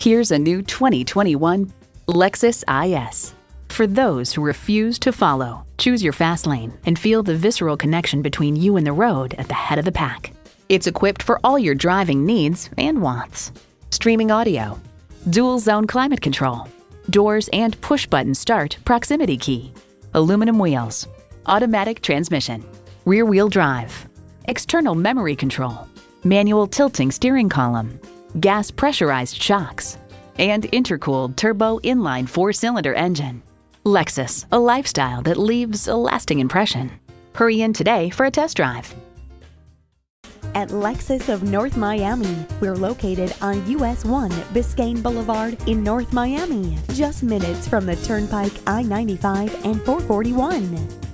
Here's a new 2021 Lexus IS. For those who refuse to follow, choose your fast lane and feel the visceral connection between you and the road at the head of the pack. It's equipped for all your driving needs and wants. Streaming audio, dual zone climate control, doors and push button start proximity key, aluminum wheels, automatic transmission, rear wheel drive, external memory control, manual tilting steering column, gas pressurized shocks, and intercooled turbo inline four cylinder engine. Lexus, a lifestyle that leaves a lasting impression. Hurry in today for a test drive. At Lexus of North Miami, we're located on US 1 Biscayne Boulevard in North Miami, just minutes from the Turnpike I 95 and 441.